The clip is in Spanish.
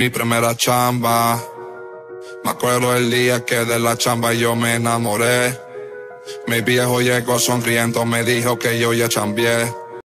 Mi primera chamba. Me acuerdo el día que de la chamba yo me enamoré. Mi viejo llegó sonriendo, me dijo que yo ya chambié.